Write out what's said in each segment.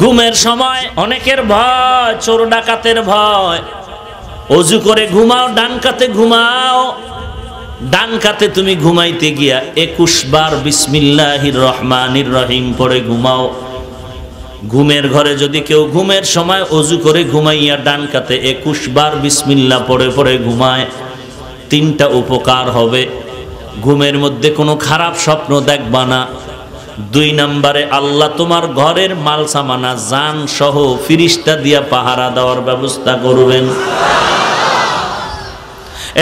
ঘুমের সময় অনেকের ভয়, চোর ডাকাতের ভয়। অজু করে ঘুমাও, ডান কাতে ঘুমাও। ডান কাতে তুমি ঘুমাইতে গিয়া একুশ বার বিসমিল্লাহির রহমানির রহিম পড়ে ঘুমাও। ঘুমের ঘরে যদি কেউ ঘুমের সময় অজু করে ঘুমাইয়া ডান কাতে একুশ বার বিসমিল্লা পড়ে পড়ে ঘুমায়, তিনটা উপকার হবে। ঘুমের মধ্যে কোনো খারাপ স্বপ্ন দেখবা না। দুই নম্বরে, আল্লাহ তোমার ঘরের মাল সামানা জান সহ ফিরিস্তা দিয়া পাহারা দেওয়ার ব্যবস্থা করবেন।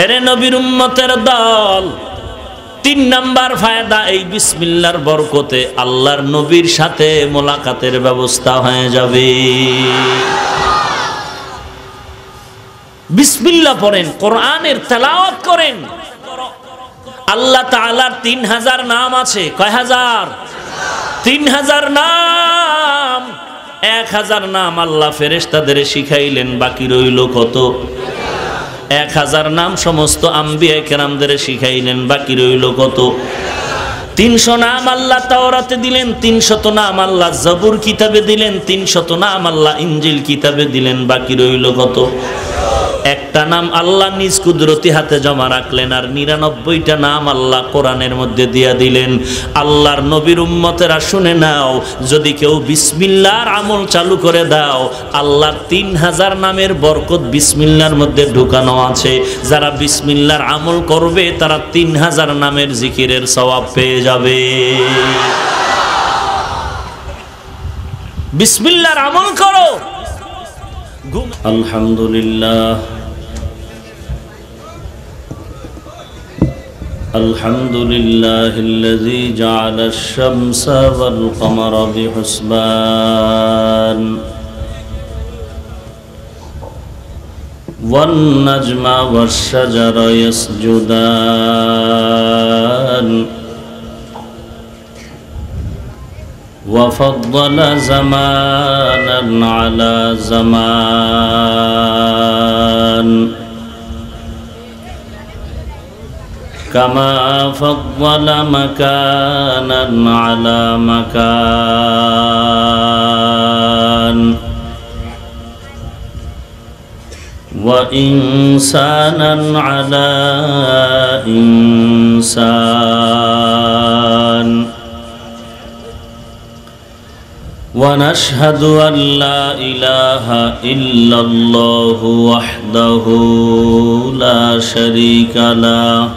এরে নবীর উম্মতের দল, তিন নাম্বার ফায়দা এই বিসমিল্লার বরকতে আল্লাহর নবীর সাথে মোলাকাতের ব্যবস্থা হয়ে যাবে। বিসমিল্লা পড়েন, কোরআনের তেলাওয়াত করেন। আল্লাহ তাআলার তিন হাজার নাম আছে। কয় হাজার তিন হাজার নাম। এক হাজার নাম আল্লাহ ফেরেশতাদের শিখাইলেন, বাকি রইল কত? এক হাজার নাম সমস্ত আম্বিয়া কেরামদের শিখাইলেন, বাকি রইল কত? তিনশো নাম আল্লাহ তাওরাতে দিলেন, তিনশত নাম আল্লাহ জবুর কিতাবে দিলেন, তিনশত নাম আল্লাহ ইঞ্জিল কিতাবে দিলেন, বাকি রইল কত? একটা নাম আল্লাহ নিজ কুদরতি হাতে জমা রাখলেন আর নিরানব্বইটা নাম আল্লাহ কোরআনের মধ্যে দিয়া দিলেন। আল্লাহর নবীর উম্মতেরা শুনে নাও, যদি কেউ বিসমিল্লার আমল চালু করে দাও, আল্লাহর তিন হাজার নামের বরকত বিসমিল্লার মধ্যে ঢুকানো আছে। যারা বিসমিল্লার আমল করবে, তারা তিন হাজার নামের জিকিরের সওয়াব পেয়ে যাবে। বিসমিল্লার আমল করো। الحمد لله الحمد لله الذي جعل الشمس والقمر بحسبان. والنجم والشجر يسجدان. وفضل زمانا على زمان. كما فضل مكانا على مكان. وإنسانا على إنسان. ونشهد أن لا إله إلا الله وحده لا شريك له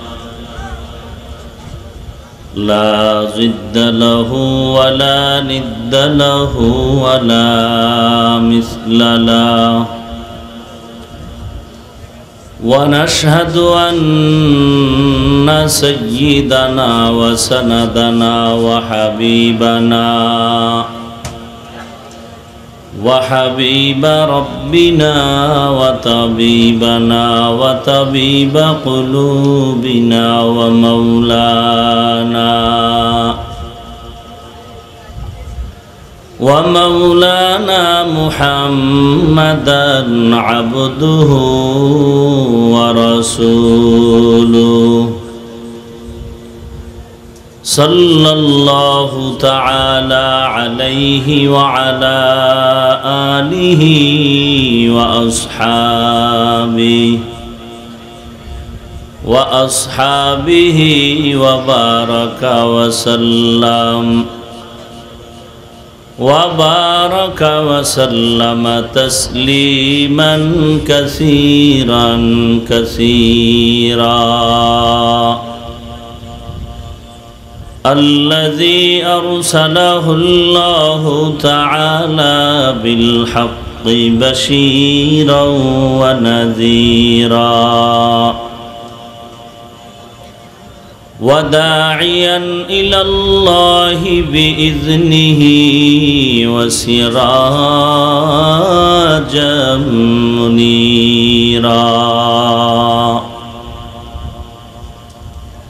لا ضد له ولا ند له ولا مثل له. ونشهد أن سيدنا وسندنا وحبيبنا وحبيب ربنا وطبيبنا وطبيب قلوبنا ومولانا ومولانا محمدا عبده ورسوله صلى الله تعالى عليه وعلى آله وأصحابه وأصحابه وبارك وسلم وبارك وسلم تسليما كثيرا كثيرا. الذي أرسله الله تعالى بالحق بشيرا ونذيرا وداعيا إلى الله بإذنه وسراجا منيرا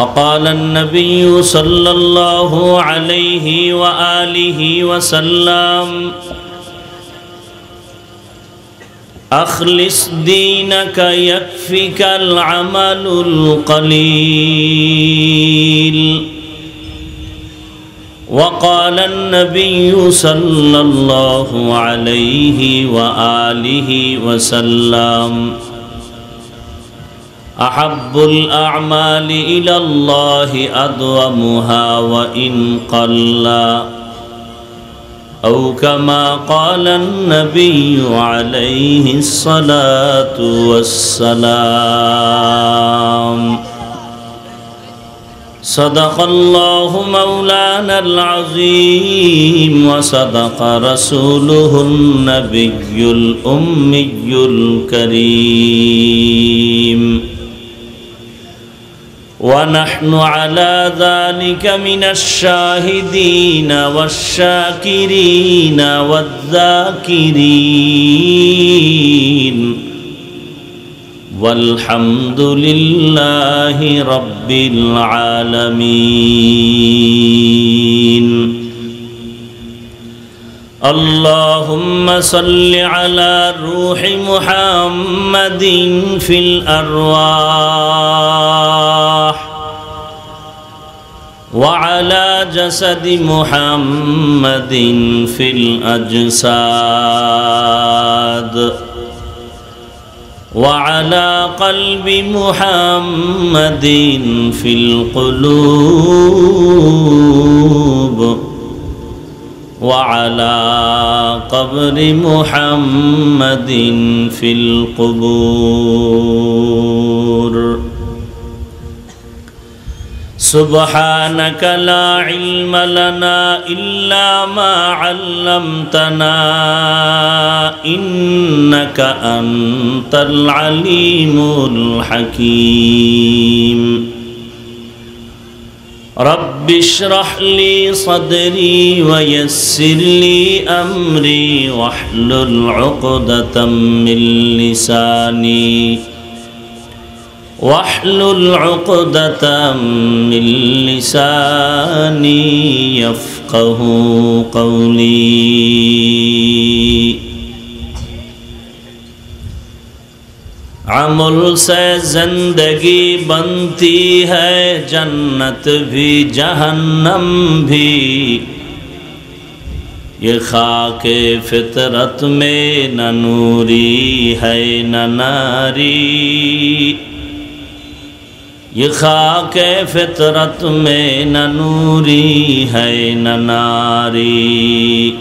وقال النبي صلى الله عليه وآله وسلم أخلص دينك يكفك العمل القليل. وقال النبي صلى الله عليه وآله وسلم أحب الأعمال إلى الله أدومها وإن قل. أو كما قال النبي عليه الصلاة والسلام. صدق الله مولانا العظيم وصدق رسوله النبي الأمي الكريم. ونحن على ذلك من الشاهدين والشاكرين والذاكرين. والحمد لله رب العالمين. اللهم صل على روح محمد في الأرواح. وعلى جسد محمد في الأجساد. وعلى قلب محمد في القلوب. وعلى قبر محمد في القبور. سبحانك لا علم لنا إلا ما علمتنا إنك أنت العليم الحكيم. رب اشرح لي صدري ويسر لي أمري واحلل عقدة من لساني واحلل عقدة من لساني يفقه قولي. عمل سے زندگی بنتی ہے، جنت بھی، جہنم بھی۔ یہ خاک فطرت میں نہ نوری ہے، نہ ناری۔ یہ خاک فطرت میں نہ نوری ہے نہ ناری۔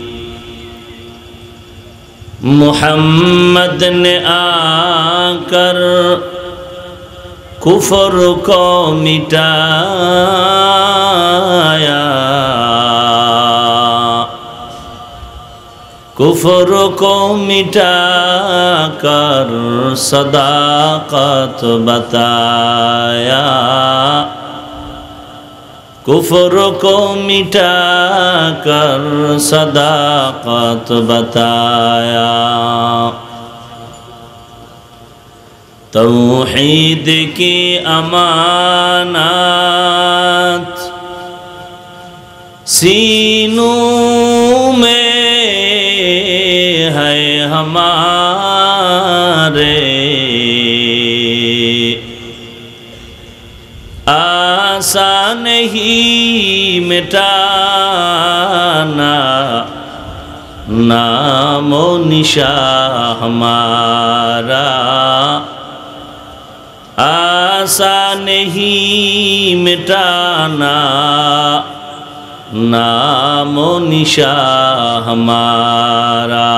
محمد نے آ کر کفر کو مٹایا۔ কুফর কো মিটা কর সদাকত বতায়া। কুফর কো মিটা কর সদাকত বতায়া। توحید کی امانات سینوں میں আমারে। আশা নেহি মেটানা নাম নিশা হমারা আশা নেহি মেটানা নাম নিশা হমারা।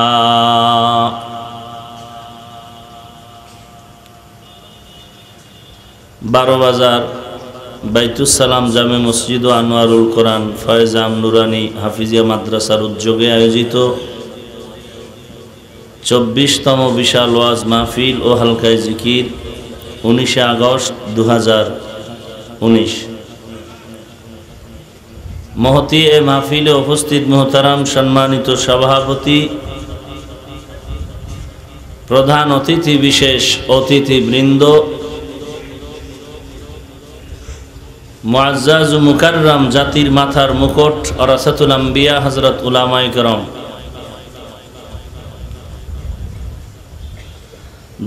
বারো বাজার বাইতুসালাম জামে মসজিদ ও আনোয়ারুল কোরআন ফয়েজাম নুরানি হাফিজিয়া মাদ্রাসার উদ্যোগে আয়োজিত চব্বিশতম বিশাল ওয়াজ মাহফিল ও হালকায় জিকির উনিশে আগস্ট দু উনিশ। মহতি এ মাহফিলে উপস্থিত মোহতারাম সম্মানিত সভাপতি, প্রধান অতিথি বিশেষ অতিথিবৃন্দ ও মুকাররাম জাতির মাথার মুকুট অরাসাতুল আম্বিয়া হজরত উলামাই করম।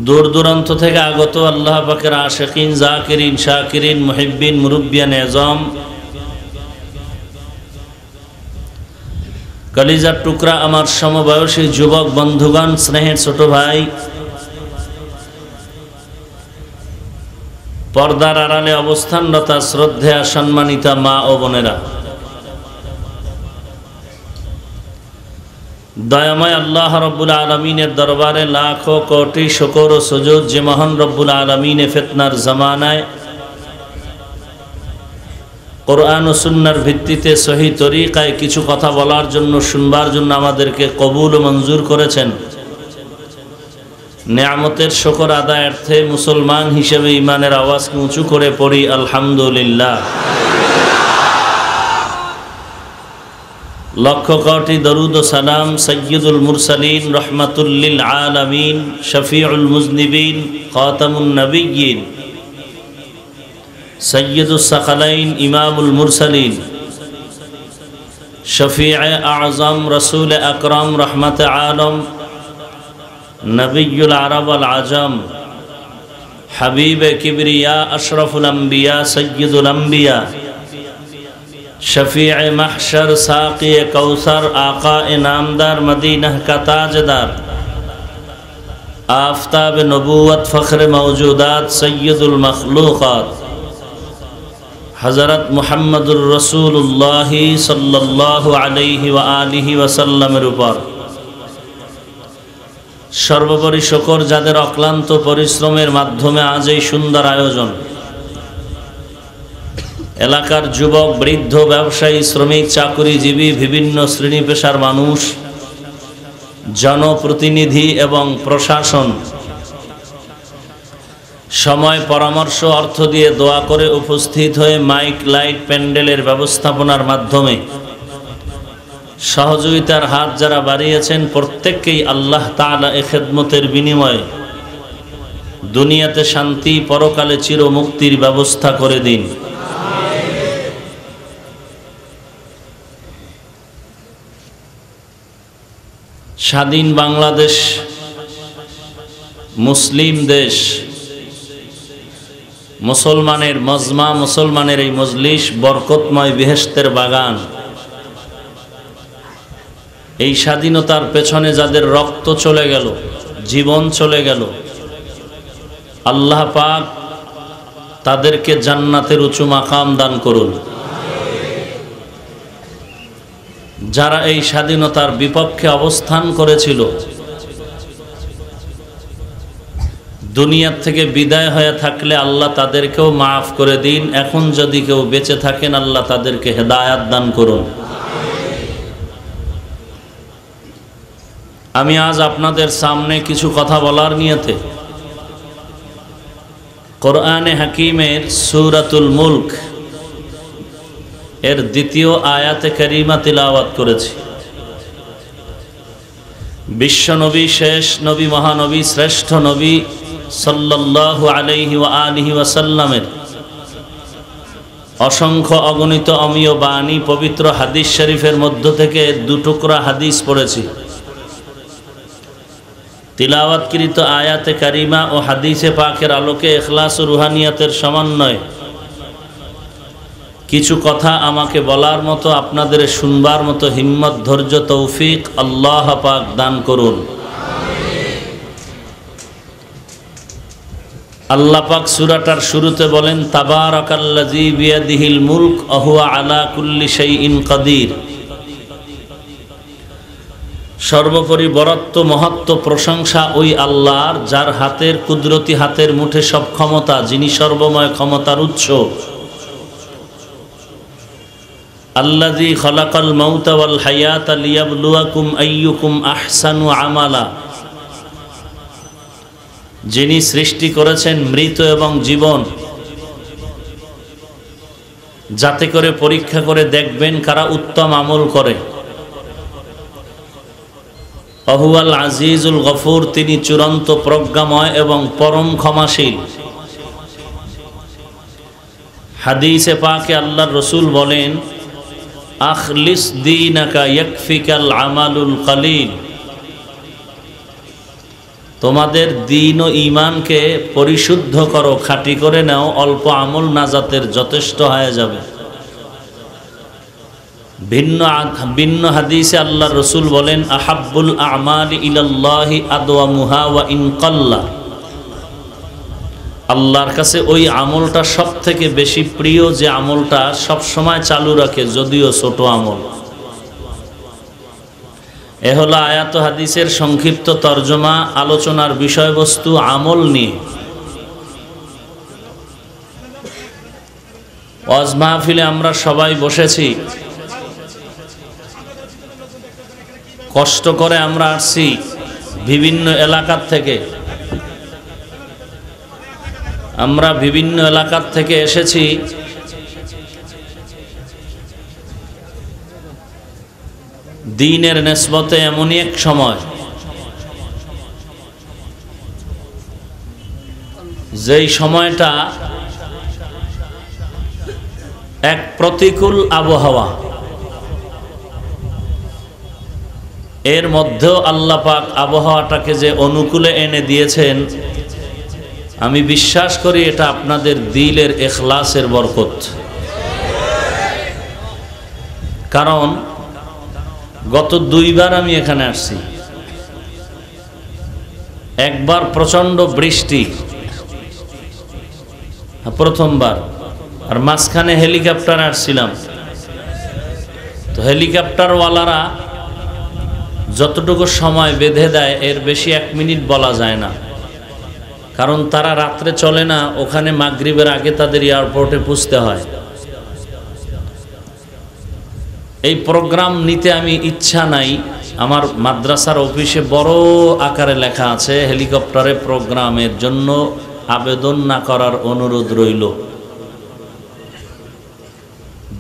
দূর দূরান্ত থেকে আগত আল্লাহ পাকের আশেকিন, জাকিরিন, শাকিরিন, মুহিব্বিন, মুরব্বিয়ান, এজম কলিজার টুকরা আমার সমবয়সী যুবক বন্ধুগণ, স্নেহের ছোট ভাই। পর্দার আড়ালে অবস্থানরতা, শ্রদ্ধেয়া, সম্মানিতা মা ও বোনেরা। দয়াময় আল্লাহ রব্বুল আলমিনের দরবারে লাখো, কোটি শকর ও সুযোগ যে মহান রব্বুল আলমিনে ফেতনার জামানায় কোরআন ও সুন্নার ভিত্তিতে সহি তরিকায় কিছু কথা বলার জন্য, শুনবার জন্য আমাদেরকে কবুল ও মঞ্জুর করেছেন। নেয়ামতের শকর আদায়ার্থে মুসলমান হিসেবে ইমানের আওয়াজকে উঁচু করে পড়ি, আলহামদুলিল্লাহ। লক্ষ কোটি দরুদ সালাম সৈয়দুল মুরসালিন রহমাতুল্লিল আলমিন, শফিউল মুজনিবিন, খাতামুন নবীন سید السخلین امام المرسلین، شفیع اعظم رسول اکرم رحمت عالم، نبی العرب العجم، حبیب کبریا اشرف الانبیاء سید الانبیاء، شفیع محشر ساقی کوثر آقا نامدار مدینہ کا تاجدار، آفتاب نبوت فخر موجودات سید المخلوقات۔ হজরত মোহাম্মদুর রসুল্লাহ সাল্লাহ আলহি ও আলিহি ওয়াসাল্লামের উপর। সর্বোপরি শকর যাদের অক্লান্ত পরিশ্রমের মাধ্যমে আজ এই সুন্দর আয়োজন। এলাকার যুবক, বৃদ্ধ, ব্যবসায়ী, শ্রমিক, চাকুরিজীবী, বিভিন্ন শ্রেণি পেশার মানুষ, জনপ্রতিনিধি এবং প্রশাসন সময় পরামর্শ অর্থ দিয়ে দোয়া করে উপস্থিত হয়ে মাইক, লাইট, প্যান্ডেলের ব্যবস্থাপনার মাধ্যমে সহযোগিতার হাত যারা বাড়িয়েছেন, প্রত্যেককেই আল্লাহ তালা এ খেদমতের বিনিময়ে দুনিয়াতে শান্তি, পরকালে চির মুক্তির ব্যবস্থা করে দিন। স্বাধীন বাংলাদেশ, মুসলিম দেশ মুসলমানের মজমা, মুসলমানের এই মজলিস বরকতময় বেহেস্তের বাগান। এই স্বাধীনতার পেছনে যাদের রক্ত চলে গেল, জীবন চলে গেল, আল্লাহ পাক তাদেরকে জান্নাতের উঁচু মাকাম দান করুন। যারা এই স্বাধীনতার বিপক্ষে অবস্থান করেছিল দুনিয়ার থেকে বিদায় হয়ে থাকলে আল্লাহ তাদেরকেও মাফ করে দিন। এখন যদি কেউ বেঁচে থাকেন, আল্লাহ তাদেরকে হেদায়াত দান করুন। আমি আজ আপনাদের সামনে কিছু কথা বলার নিয়েতে কোরআনে হাকিমের সুরাতুল মুল্ক এর দ্বিতীয় আয়াতে করিমা তিলাওয়াত করেছি। বিশ্বনবী শেষ নবী মহানবী শ্রেষ্ঠ নবী অসংখ্য অগণিত অমীয় বাণী পবিত্র হাদিস শরীফের মধ্য থেকে দুটুকরা হাদিস পড়েছি। তিলাওয়াতকৃত আয়াতে কারিমা ও হাদিসে পাকের আলোকে এখলাস ও রুহানিয়াতের সমন্বয় কিছু কথা আমাকে বলার মতো আপনাদের শুনবার মতো হিম্মত, ধৈর্য, তৌফিক আল্লাহ পাক দান করুন। আল্লাহ পাক সুরাটার শুরুতে বলেন তাবারাকাল্লাজি বিয়াদিহিল মুলক, আহুয়া আলা কুল্লি শাইইন কাদির। সর্বোপরি বরত্ব মহত্ব, প্রশংসা ওই আল্লাহর, যার হাতের কুদরতি হাতের মুঠে সব ক্ষমতা, যিনি সর্বময় ক্ষমতার উৎস। আল্লাদি খলাকাল মৌতাওয়াল হায়াত আলিয়াবলুয়াকুম আইয়ুকুম আহসানু আমালা। যিনি সৃষ্টি করেছেন মৃত এবং জীবন, যাতে করে পরীক্ষা করে দেখবেন কারা উত্তম আমল করে। অহুয়াল আজিজুল গফুর, তিনি চূড়ান্ত প্রজ্ঞাময় এবং পরম ক্ষমাশীল। হাদিসে পাকে আল্লাহ রসুল বলেন, আখলিস দিনাকা ইয়াকফিকাল আমালুল কালিল। তোমাদের দিন ও ইমানকে পরিশুদ্ধ করো, খাঁটি করে নাও, অল্প আমল নাজাতের যথেষ্ট হয়ে যাবে। ভিন্ন ভিন্ন হাদিসে আল্লাহ রসুল বলেন, আহাব্বুল আমাল ইলাল্লাহি আদওয়া মুহা ওয়া ইনকাল্লা আল্লাহর কাছে ওই আমলটা সব থেকে বেশি প্রিয় যে আমলটা সব সময় চালু রাখে, যদিও ছোট আমল। এ হলো আয়াত হাদিসের সংক্ষিপ্ত তর্জমা, আলোচনার বিষয়বস্তু, আমল নিয়ে। অজ মাহফিলে আমরা সবাই বসেছি। কষ্ট করে আমরা আসছি বিভিন্ন এলাকার থেকে। আমরা বিভিন্ন এলাকার থেকে এসেছি। দিনের নেসবতে এমনই এক সময়। যেই সময়টা এক প্রতিকূল আবহাওয়া। এর মধ্যেও আল্লাহ পাক আবহাওয়াটাকে যে অনুকূলে এনে দিয়েছেন, আমি বিশ্বাস করি এটা আপনাদের দিলের এখলাসের বরকত। কারণ গত দুইবার আমি এখানে আসছি। একবার প্রচণ্ড বৃষ্টি। প্রথমবার। আর মাঝখানে হেলিকপ্টার আসছিলাম। তো হেলিকপ্টারওয়ালারা যতটুকু সময় বেঁধে দেয়, এর বেশি এক মিনিট বলা যায় না। কারণ তারা রাত্রে চলে না, ওখানে মাগরিবের আগে তাদের এয়ারপোর্টে পুষতে হয়। এই প্রোগ্রাম নিতে আমি ইচ্ছা নাই। আমার মাদ্রাসার অফিসে বড় আকারে লেখা আছে, হেলিকপ্টারে প্রোগ্রামের জন্য আবেদন না করার অনুরোধ রইল।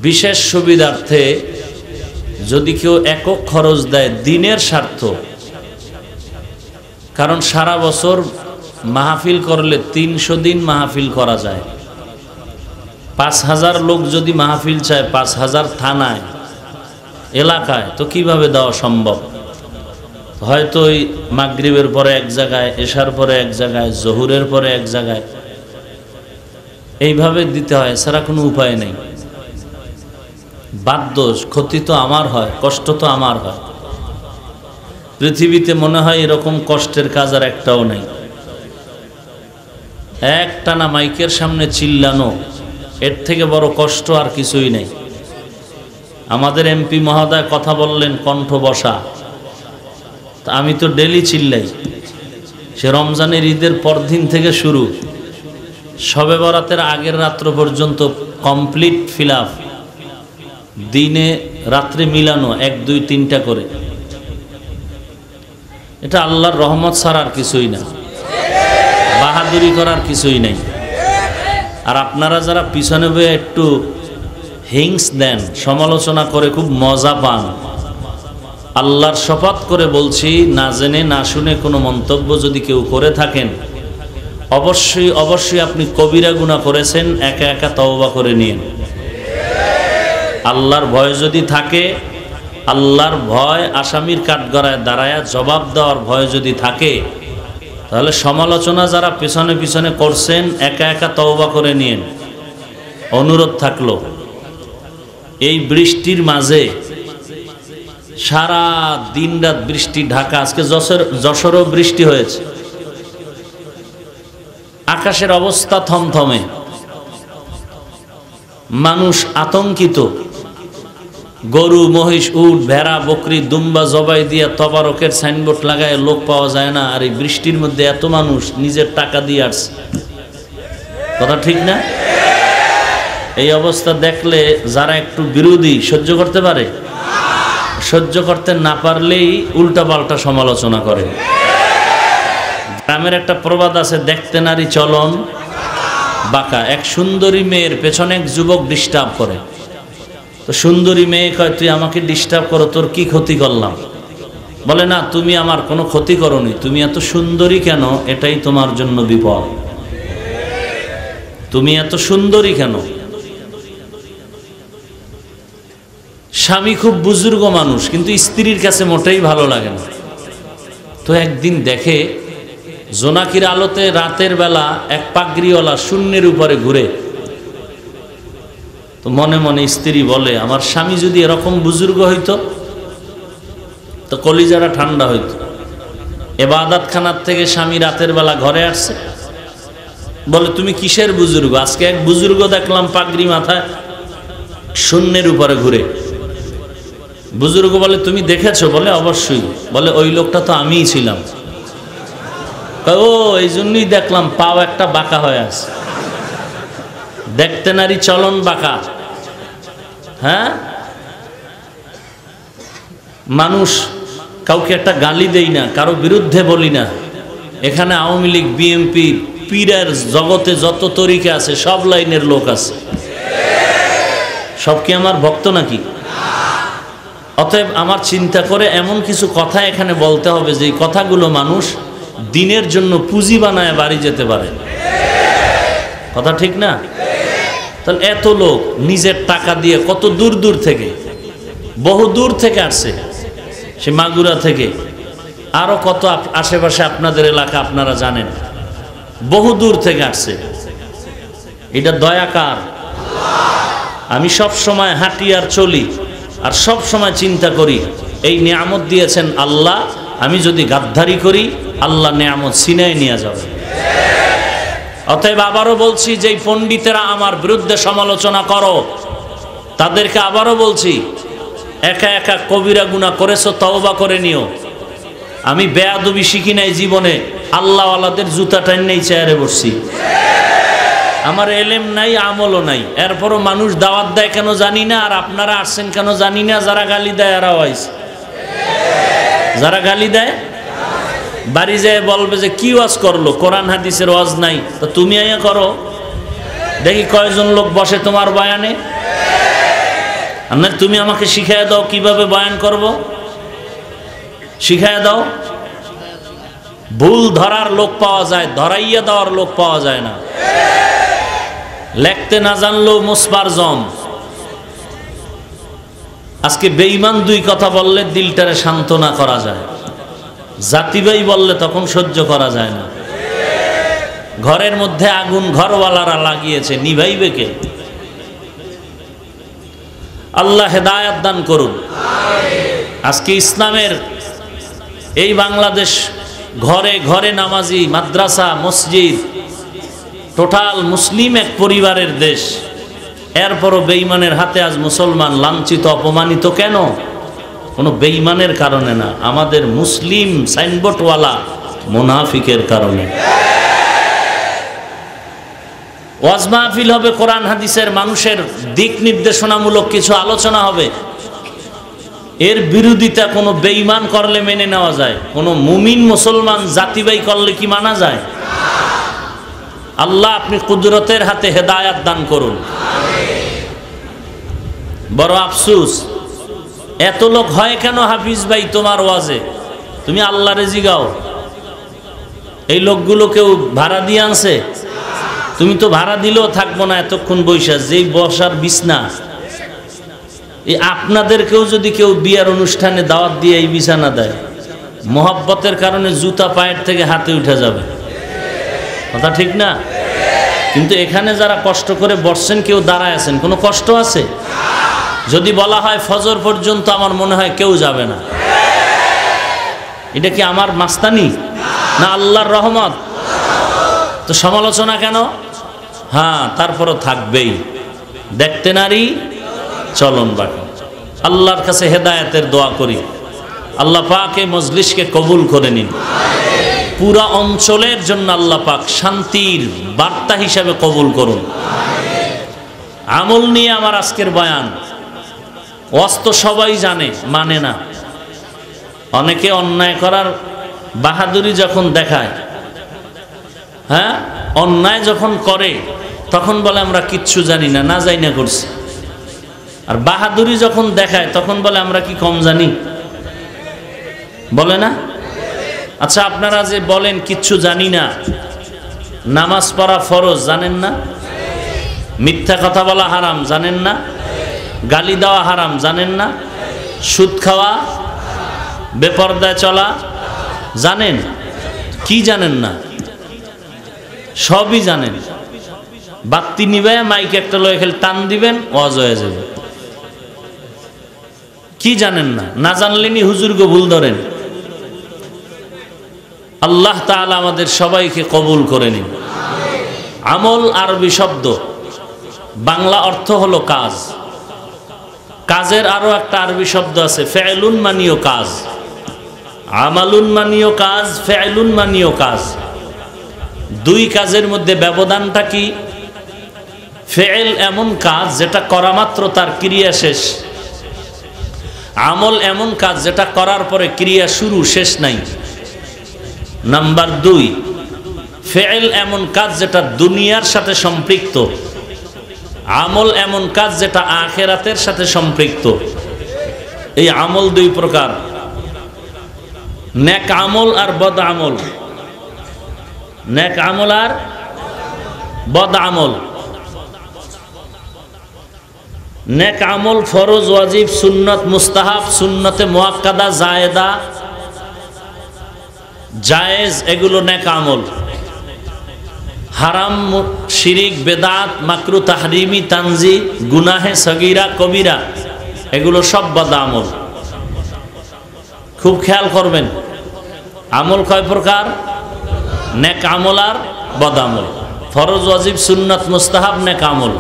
বিশেষ সুবিধার্থে যদি কেউ একক খরচ দেয় দিনের স্বার্থ, কারণ সারা বছর মাহফিল করলে তিনশো দিন মাহফিল করা যায়। পাঁচ হাজার লোক যদি মাহফিল চায়, পাঁচ হাজার থানায় এলাকায়, তো কীভাবে দেওয়া সম্ভব? হয়তো ওই মাগরিবের পরে এক জায়গায়, এশার পরে এক জায়গায়, জহুরের পরে এক জায়গায়। এইভাবে দিতে হয়, এছাড়া কোনো উপায় নেই। বাধ্য, ক্ষতি তো আমার হয়, কষ্ট তো আমার হয়। পৃথিবীতে মনে হয় এরকম কষ্টের কাজ আর একটাও নেই। একটানা মাইকের সামনে চিল্লানো, এর থেকে বড় কষ্ট আর কিছুই নেই। আমাদের এমপি মহোদয় কথা বললেন, কণ্ঠ বসা। তা আমি তো ডেলি চিল্লাই। সে রমজানের ঈদের পরদিন থেকে শুরু। সবে বরাতের আগের রাত্র পর্যন্ত কমপ্লিট ফিল দিনে রাত্রে মিলানো এক, দুই, তিনটা করে। এটা আল্লাহর রহমত ছাড়া আর কিছুই না। বাহাদুরি করার কিছুই নাই। আর আপনারা যারা পিছনে বয়ে একটু হিংস দেন, সমালোচনা করে, খুব মজা পান। আল্লাহর শপথ করে বলছি, না জেনে, না শুনে কোনো মন্তব্য যদি কেউ করে থাকেন, অবশ্যই অবশ্যই আপনি কবিরা গুণা করেছেন, একা একা তওবা করে নিন। আল্লাহর ভয় যদি থাকে, আল্লাহর ভয় আসামির কাঠগড়ায় দাঁড়ায় জবাব দেওয়ার ভয় যদি থাকে, তাহলে সমালোচনা যারা পিছনে পিছনে করছেন, একা একা তওবা করে নিন। অনুরোধ থাকল। এই বৃষ্টির মাঝে সারা দিন রাত বৃষ্টি ঢাকা। আজকে যশোর যশোরও বৃষ্টি হয়েছে। আকাশের অবস্থা থমথমে। মানুষ আতঙ্কিত। গরু, মহিষ, উট, ভেড়া, বকরি, দুম্বা, জবাই দিয়ে তবারকের সাইনবোর্ড লাগায় লোক পাওয়া যায় না। আর এই বৃষ্টির মধ্যে এত মানুষ নিজের টাকা দিয়ে আসছে। কথা ঠিক না? এই অবস্থা দেখলে যারা একটু বিরোধী, সহ্য করতে পারে? সহ্য করতে না পারলেই উল্টা পাল্টা সমালোচনা করে। গ্রামের একটা প্রবাদ আছে, দেখতে নারী চলন বাঁকা। এক সুন্দরী মেয়ের পেছনে এক যুবক ডিস্টার্ব করে। তো সুন্দরী মেয়ে কয়, তুই আমাকে ডিস্টার্ব করো, তোর কি ক্ষতি করলাম? বলে, না, তুমি আমার কোনো ক্ষতি করনি। তুমি এত সুন্দরী কেন? এটাই তোমার জন্য বিপদ। তুমি এত সুন্দরী কেন? স্বামী খুব বুজুর্গ মানুষ, কিন্তু স্ত্রীর কাছে মোটেই ভালো লাগে না। তো একদিন দেখে জোনাকির আলোতে রাতের বেলা এক পাগড়িওয়ালা শূন্যের উপরে ঘুরে, তো মনে মনে স্ত্রী বলে, আমার স্বামী যদি এরকম বুজুর্গ হইতো, তো কলিজারা ঠান্ডা হইতো। এবাদাত খানার থেকে স্বামী রাতের বেলা ঘরে আসছে। বলে, তুমি কিসের বুজুর্গ? আজকে এক বুজুর্গ দেখলাম পাগড়ি মাথায় শূন্যের উপরে ঘুরে। বুজুর্গ বলে, তুমি দেখেছ? বলে, অবশ্যই। বলে, ওই লোকটা তো আমিই ছিলাম। ও এই জন্যই দেখলাম পাও একটা বাঁকা হয়ে আছে। দেখতে নারী চলন বাঁকা। হ্যাঁ? মানুষ কাউকে একটা গালি দেই না, কারও বিরুদ্ধে বলি না। এখানে আওয়ামী লীগ, বিএনপি, পীরের জগতে যত তরিকা আছে, সব লাইনের লোক আছে। সব কি আমার ভক্ত নাকি? অতএব আমার চিন্তা করে এমন কিছু কথা এখানে বলতে হবে যে কথাগুলো মানুষ দিনের জন্য পুঁজি বানায় বাড়ি যেতে পারে। কথা ঠিক না? তাহলে এত লোক নিজের টাকা দিয়ে কত দূর দূর থেকে, বহু দূর থেকে আসছে, সে মাগুরা থেকে। আরও কত আশেপাশে আপনাদের এলাকা আপনারা জানেন, বহু দূর থেকে আসছে। এটা দয়াকার আমি সব সময় হাঁটি আর চলি। আর সব সময় চিন্তা করি, এই নিয়ামত দিয়েছেন আল্লাহ, আমি যদি গাদ্দারি করি, আল্লাহ নিয়ামত সিনায় নিয়ে যাবে। অতএব আবারও বলছি, যেই পণ্ডিতেরা আমার বিরুদ্ধে সমালোচনা করো, তাদেরকে আবারও বলছি, একা একা কবিরা গুণা করেছ, তওবা করে নিও। আমি বেয়াদবি শিখি নাই জীবনে আল্লাহ আল্লাদের জুতা টাইন নেই চেয়ারে বসছি। আমার এলেম নাই, আমলও নাই। এরপরও মানুষ দাওয়াত দেয় কেন জানি না, আর আপনারা আসছেন কেন জানি না, যারা গালি দেয় এরাও আইছে যারা গালি দেয়, বাড়ি যেয়ে বলবে যে, কি ওয়াজ করল? কোরআন হাদিসের ওয়াজ নাই। তো তুমি আইয়া করো। দেখি কয়জন লোক বসে তোমার বয়ানে। আপনার তুমি আমাকে শিখাই দাও কীভাবে বয়ান করব। শিখাই দাও। ভুল ধরার লোক পাওয়া যায়, ধরাইয়া দেওয়ার লোক পাওয়া যায় না। লেখতে না জানলেও মুসবার জম। আজকে বেইমান দুই কথা বললে দিলটারে সান্ত্বনা করা যায়। জাতিবাই বললে তখন সহ্য করা যায় না। ঘরের মধ্যে আগুন ঘরওয়ালারা লাগিয়েছে, নিভাইবে কে? আল্লাহ হেদায়াত দান করুন। আজকে ইসলামের এই বাংলাদেশ ঘরে ঘরে নামাজি, মাদ্রাসা, মসজিদ টোটাল মুসলিম এক পরিবারের দেশ। এরপরও বেইমানের হাতে আজ মুসলমান লাঞ্ছিত, অপমানিত কেন? কোনো বেইমানের কারণে না, আমাদের মুসলিম সাইনবোর্ডওয়ালা মোনাফিকের কারণে। ওয়াজ মাহফিল হবে, কোরআন হাদিসের মানুষের দিক নির্দেশনামূলক কিছু আলোচনা হবে। এর বিরোধিতা কোনো বেইমান করলে মেনে নেওয়া যায়, কোনো মুমিন মুসলমান জাতিবাই করলে কি মানা যায়? আল্লাহ আপনি কুদরতের হাতে হেদায়াত দান করুন। বড় আফসুস, এত লোক হয় কেন হাফিজ ভাই তোমার ওয়াজে? তুমি আল্লাহ রেজি গাও। এই লোকগুলো কেউ ভাড়া দিয়ে আনছে? তুমি তো ভাড়া দিলেও থাকব না, এতক্ষণ বৈশা, যেই বসার বিছনা। এই আপনাদেরকেও যদি কেউ বিয়ার অনুষ্ঠানে দাওয়াত দিয়ে এই বিছানা দেয়, মোহাব্বতের কারণে জুতা পায়ের থেকে হাতে উঠে যাবে। কথা ঠিক না? কিন্তু এখানে যারা কষ্ট করে বসছেন, কেউ দাঁড়ায় আছেন, কোনো কষ্ট আছে? যদি বলা হয় ফজর পর্যন্ত আমার মনে হয় কেউ যাবে না। এটা কি আমার মাস্তানি? না আল্লাহর রহমত? তো সমালোচনা কেন? হ্যাঁ তারপরও থাকবেই। দেখতে নারী, চলন বাকি। আল্লাহর কাছে হেদায়েতের দোয়া করি। আল্লাহ পাকে মজলিসকে কবুল করে নিন। পুরা অঞ্চলের জন্য আল্লাহ পাক শান্তির বার্তা হিসাবে কবুল করুন। আমল নিয়ে আমার আজকের বয়ান, অস্ত সবাই জানে মানে না। অনেকে অন্যায় করার বাহাদুরি যখন দেখায় হ্যাঁ? অন্যায় যখন করে, তখন বলে আমরা কিচ্ছু জানি না না যাই না করছি। আর বাহাদুরি যখন দেখায়, তখন বলে আমরা কি কম জানি? বলে না? আচ্ছা আপনারা যে বলেন, কিচ্ছু জানি না। নামাজ পড়া ফরজ, জানেন না? মিথ্যা কথা বলা হারাম, জানেন না? গালি দেওয়া হারাম, জানেন না? সুদ খাওয়া, বেপর্দায় চলা, জানেন? কি জানেন না? সবই জানেন। বাত্তি নিবে মাইক একটা লয়ে খেলে টান দিবেন, ওয়াজ হয়ে যাবে। কি জানেন না? না জানলেনি হুজুরকে ভুল ধরেন। আল্লাহ তাআলা আমাদের সবাইকে কবুল করে নিন। আমল আরবি শব্দ। বাংলা অর্থ হলো কাজ। কাজের আরও একটা আরবি শব্দ আছে, ফেলুন মানীয় কাজ। আমালুন মানীয় কাজ, ফেলুন মানীয় কাজ। দুই কাজের মধ্যে ব্যবধানটা কি? ফেল এমন কাজ যেটা করা মাত্র তার ক্রিয়া শেষ। আমল এমন কাজ যেটা করার পরে ক্রিয়া শুরু, শেষ নাই। নাম্বার দুই ফেল এমন কাজ যেটা দুনিয়ার সাথে সম্পৃক্ত, আমল এমন কাজ যেটা আখেরাতের সাথে সম্পৃক্ত। এই আমল দুই প্রকার। নেক আমল আর বদ আমল। নেক আমল আর বদ আমল। নেক আমল ফরজ, ওয়াজিব, সুন্নত, মুস্তাহাব, সুন্নতে মোয়াক্কাদা, জায়েদা জায়েজ এগুলো নেক আমল। হারাম, শিরিক, বেদাত, মাকরু, তাহরিমি, তানজি, গুনাহে, সগিরা, কবিরা, এগুলো সব বাদা আমল। খুব খেয়াল করবেন, আমল কয় প্রকার? নেক আমল আর বদামল ফরজ, ওয়াজিব, সুন্নত, মুস্তাহাব, নেক আমল।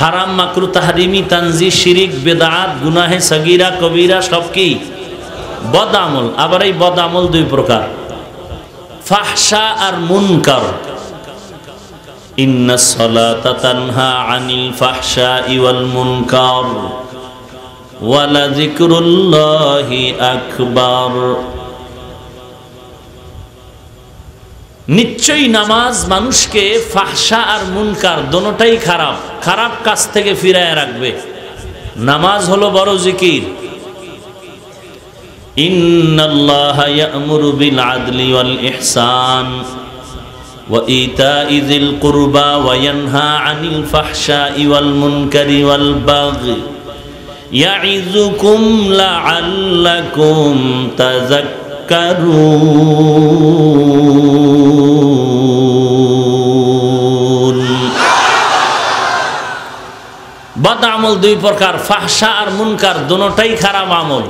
হারাম, মাকরু, তাহরিমি, তানজি, শিরিক, বেদাত, গুনাহে, সগিরা, কবিরা, সব কি? বদ আমল আবার এই বদ আমল দুই প্রকার। ফাহসা আর মুনকার। ইন্না সলাতা তানহা আনিল ফাহসা ইওয়াল মুনকার। ওয়ালা যিকরুল্লাহি আকবার। নিশ্চয়ই নামাজ মানুষকে ফাহসা আর মুনকার দোনোটাই খারাপ। খারাপ কাজ থেকে ফিরায় রাখবে। নামাজ হলো বড় জিকির। ইন্নাল্লাহ ইয়ামুরু বিল আদলি ওয়াল ইহসান وإيتاء ذي القربى وينهى عن الفحشاء والمنكر والبغي يعظكم لعلكم تذكرون বদ আমল দুই প্রকার ফাহসা আর মুনকার দুটাই খারাপ আমল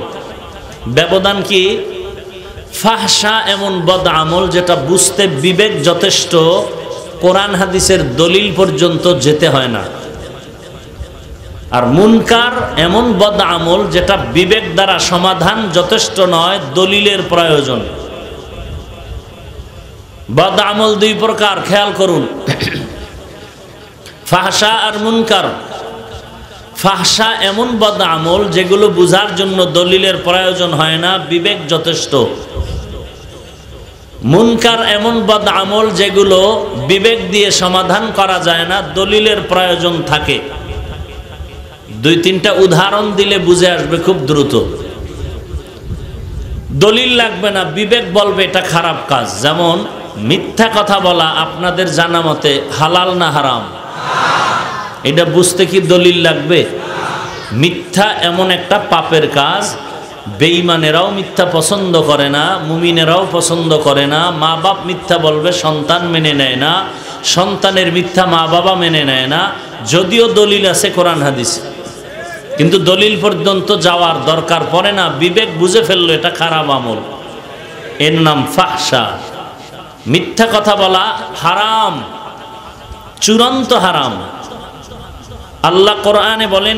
ব্যবধান কি? ফাহসা এমন বদ আমল যেটা বুঝতে বিবেক যথেষ্ট, কোরআন হাদিসের দলিল পর্যন্ত যেতে হয় না। আর মুনকার এমন বদ আমল যেটা বিবেক দ্বারা সমাধান যথেষ্ট নয়, দলিলের প্রয়োজন। বদ আমল দুই প্রকার, খেয়াল করুন। ফাহসা আর মুনকার। ফাহসা এমন বদ আমল যেগুলো বুঝার জন্য দলিলের প্রয়োজন হয় না, বিবেক যথেষ্ট। মুনকার এমন বদ আমল যেগুলো বিবেক দিয়ে সমাধান করা যায় না, দলিলের প্রয়োজন থাকে। দুই তিনটা উদাহরণ দিলে বুঝে আসবে খুব দ্রুত। দলিল লাগবে না, বিবেক বলবে এটা খারাপ কাজ। যেমন মিথ্যা কথা বলা আপনাদের জানা মতে হালাল না হারাম। এটা বুঝতে কি দলিল লাগবে? মিথ্যা এমন একটা পাপের কাজ বেইমানেরাও মিথ্যা পছন্দ করে না, মুমিনেরাও পছন্দ করে না মা বাপ মিথ্যা বলবে, সন্তান মেনে নেয় না, সন্তানের মিথ্যা মা বাবা মেনে নেয় না, যদিও দলিল আছে কোরআন হাদিস। কিন্তু দলিল পর্যন্ত যাওয়ার দরকার পড়ে না, বিবেক বুঝে ফেলল এটা খারাপ আমল। এর নাম ফাহসা মিথ্যা কথা বলা হারাম, চূড়ান্ত হারাম। আল্লাহ কোরআনে বলেন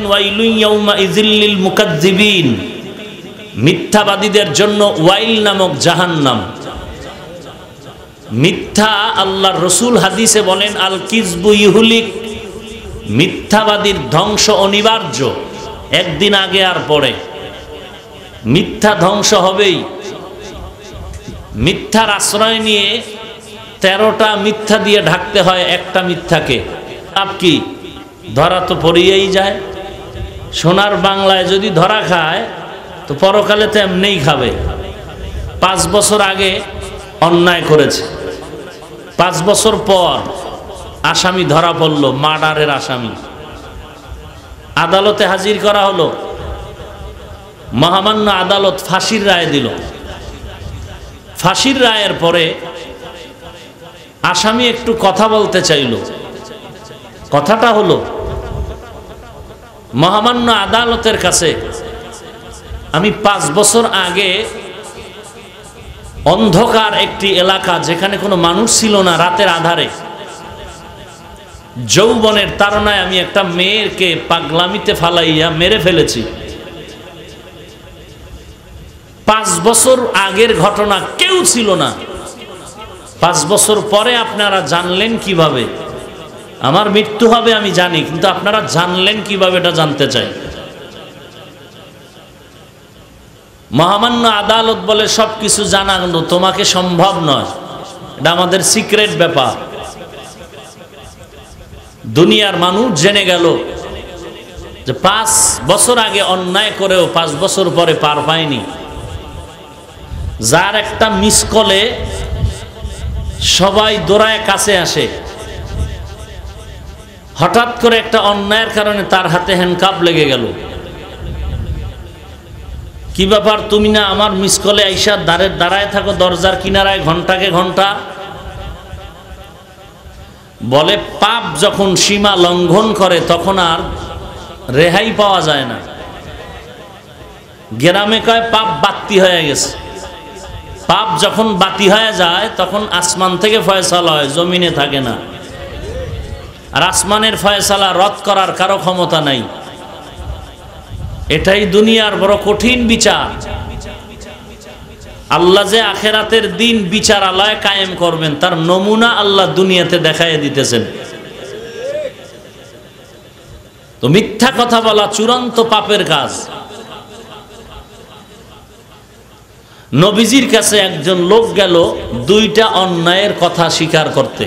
মিথ্যাবাদীদের জন্য ওয়াইল নামক জাহান্নাম। মিথ্যা আল্লাহ রসুল হাদিসে বলেন, আল কিজবু ইহুলিক মিথ্যাবাদীর ধ্বংস অনিবার্য, একদিন আগে আর পরে। মিথ্যা ধ্বংস হবেই। মিথ্যার আশ্রয় নিয়ে তেরোটা মিথ্যা দিয়ে ঢাকতে হয় একটা মিথ্যাকে। আপ কি? ধরা তো পড়িয়েই যায়। সোনার বাংলায় যদি ধরা খায়, তো পরকালে তো এমনিই খাবে। পাঁচ বছর আগে অন্যায় করেছে। পাঁচ বছর পর আসামি ধরা পড়ল, মার্ডারের আসামি। আদালতে হাজির করা হলো। মহামান্য আদালত ফাঁসির রায় দিল। ফাঁসির রায়ের পরে আসামি একটু কথা বলতে চাইল। কথাটা হলো মহামান্য আদালতের কাছে আমি পাঁচ বছর আগে অন্ধকার একটি এলাকা যেখানে কোনো মানুষ ছিল না রাতের আধারে, যৌবনের তারনায় আমি একটা মেয়েকে পাগলামিতে ফালাইয়া মেরে ফেলেছি। পাঁচ বছর আগের ঘটনা কেউ ছিল না। পাঁচ বছর পরে আপনারা জানলেন কীভাবে? আমার মৃত্যু হবে, আমি জানি, কিন্তু আপনারা জানলেন কীভাবে এটা জানতে চাই? মহামান্য আদালত বলে সব কিছু জানানো তোমাকে সম্ভব নয়। এটা আমাদের সিক্রেট ব্যাপার। দুনিয়ার মানুষ জেনে গেল যে পাঁচ বছর আগে অন্যায় করেও পাঁচ বছর পরে পার পায়নি। যার একটা মিস কলে সবাই দৌড়ায় কাছে আসে। হঠাৎ করে একটা অন্যায়ের কারণে তার হাতে হ্যান্ডকাপ লেগে গেল। কি ব্যাপার তুমি না আমার মিস কলে আইসা দ্বারের দাঁড়ায় থাকো, দরজার কিনারায় ঘন্টাকে ঘণ্টা? বলে, পাপ যখন সীমা লঙ্ঘন করে, তখন আর রেহাই পাওয়া যায় না। গ্রামে কয়, পাপ বাতি হয়ে গেছে। পাপ যখন বাতি হয়ে যায়, তখন আসমান থেকে ফয়সালা হয়, জমিনে থাকে না। আর আসমানের ফয়সালা রদ করার কারও ক্ষমতা নাই। এটাই দুনিয়ার বড় কঠিন বিচার। আল্লাহ যে আখেরাতের দিন বিচারালয় কায়েম করবেন, তার নমুনা আল্লাহ দুনিয়াতে দেখাই দিতেছেন। তো মিথ্যা কথা বলা চূড়ান্ত পাপের কাজ। নবীজির কাছে একজন লোক গেল দুইটা অন্যায়ের কথা স্বীকার করতে।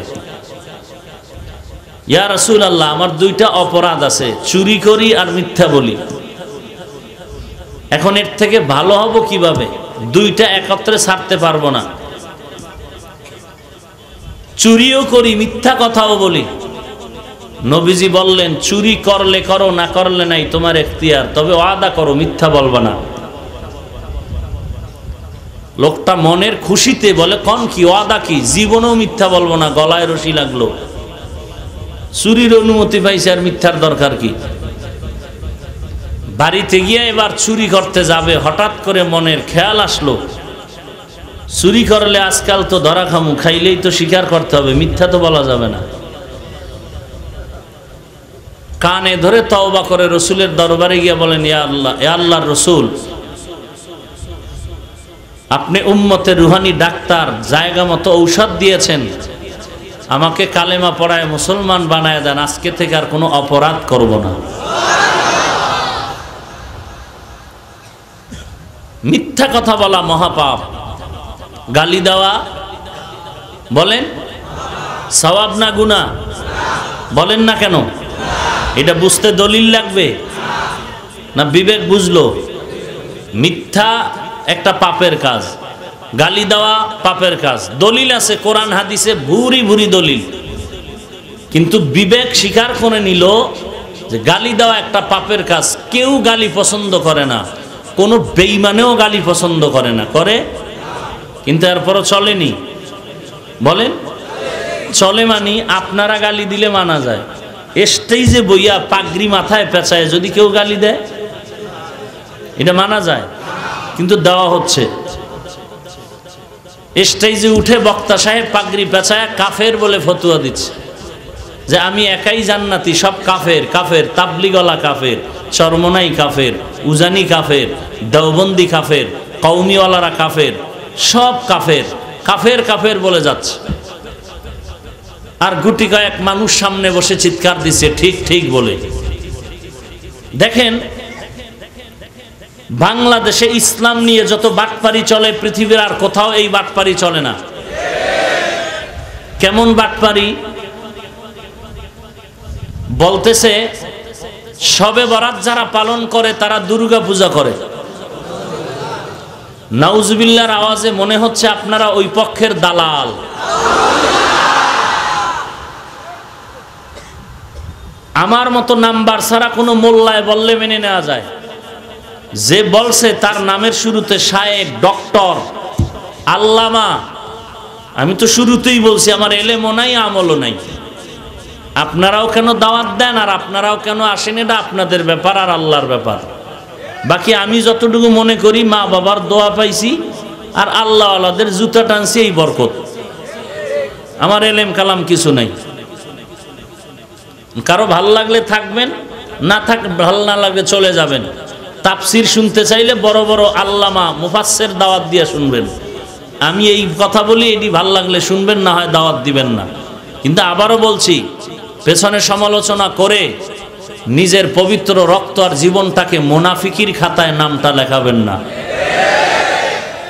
ইয়া রসুল আল্লাহ আমার দুইটা অপরাধ আছে, চুরি করি আর মিথ্যা বলি। এখন এর থেকে ভালো হব কীভাবে? দুইটা একত্রে ছাড়তে পারব না। চুরিও করি, মিথ্যা কথাও বলি। নবীজি বললেন, চুরি করলে করো, না করলে নাই, তোমার এখতিয়ার। তবে ওয়াদা করো, মিথ্যা বলবা না। লোকটা মনের খুশিতে বলে, কন কি, ওয়াদা কি? জীবনেও মিথ্যা বলব না, গলায় রশি লাগল। চুরির অনুমতি পাইছে আর মিথ্যার দরকার কি? বাড়িতে গিয়ে এবার চুরি করতে যাবে, হঠাৎ করে মনের খেয়াল আসলো। চুরি করলে আজকাল তো ধরা খামু, খাইলেই তো স্বীকার করতে হবে, মিথ্যা তো বলা যাবে না। কানে ধরে তওবা করে রসুলের দরবারে গিয়ে বলেন, ইয়া আল্লাহ এ আল্লাহর রসুল, আপনি উম্মতের রুহানি ডাক্তার, জায়গা মতো ঔষধ দিয়েছেন আমাকে কালেমা পড়ায় মুসলমান বানায় দেন, আজকে থেকে আর কোনো অপরাধ করব না। মিথ্যা কথা বলা মহাপাপ। গালি দেওয়া, বলেন? সবাব না গুণা বলেন না কেন? এটা বুঝতে দলিল লাগবে? না বিবেক বুঝলো? মিথ্যা একটা পাপের কাজ। গালি দেওয়া পাপের কাজ। দলিল আছে, কোরআন, হাদিসে ভুরি ভুরি দলিল। কিন্তু বিবেক স্বীকার করে নিল যে গালি দেওয়া একটা পাপের কাজ। কেউ গালি পছন্দ করে না। কোনো বেইমানেও গালি পছন্দ করে না। করে? কিন্তু এরপরও চলেনি। বলেন? চলে মানি, আপনারা গালি দিলে মানা যায়। স্টেজে বইয়া পাগড়ি মাথায় পেঁচায় যদি কেউ গালি দেয়, এটা মানা যায়। কিন্তু দেওয়া হচ্ছে। স্টেজে উঠে বক্তা সাহেব পাগড়ি পেঁচায় কাফের বলে ফতুয়া দিচ্ছে। যে আমি একাই জান্নাতি, সব কাফের কাফের, তাবলিগলা কাফের, চরমনাই কাফের, উজানি কাফের, দেওবন্দি কাফের কৌমিওয়ালারা কাফের, সব কাফের কাফের কাফের বলে যাচ্ছে। আর গুটি কয়েক মানুষ সামনে বসে চিৎকার দিচ্ছে, ঠিক ঠিক বলে। দেখেন বাংলাদেশে ইসলাম নিয়ে যত বাটপারি চলে, পৃথিবীর আর কোথাও এই বাটপারি চলে না। কেমন বাটপারি? বলতেছে, সবে বরাত যারা পালন করে, তারা দুর্গা পূজা করে। নাউজবিল্লার আওয়াজে মনে হচ্ছে আপনারা ওই পক্ষের দালাল। আমার মতো নাম্বার ছাড়া কোনো মোল্লায় বললে মেনে নেওয়া যায়। যে বলছে তার নামের শুরুতে শায়েক, ডক্টর, আল্লামা। আমি তো শুরুতেই বলছি, আমার এলেমও নাই, আমলও নাই। আপনারাও কেন দাওয়াত দেন আর আপনারাও কেন আসেন, এটা আপনাদের ব্যাপার আর আল্লাহর ব্যাপার। বাকি আমি যতটুকু মনে করি, মা বাবার দোয়া পাইছি আর আল্লাহ আল্লাহদের জুতা টানছি, এই বরকত। আমার এলেম কালাম কিছু নাই। কারও ভালো লাগলে থাকবেন, না থাক ভালো না লাগলে চলে যাবেন। তাপসির শুনতে চাইলে বড় বড় আল্লামা মুফাসের দাওয়াত দিয়ে শুনবেন। আমি এই কথা বলি, এটি ভালো লাগলে শুনবেন, না হয় দাওয়াত দিবেন না। কিন্তু আবারও বলছি, পেছনে সমালোচনা করে নিজের পবিত্র রক্ত আর জীবনটাকে মোনাফিকির খাতায় নামটা লেখাবেন না।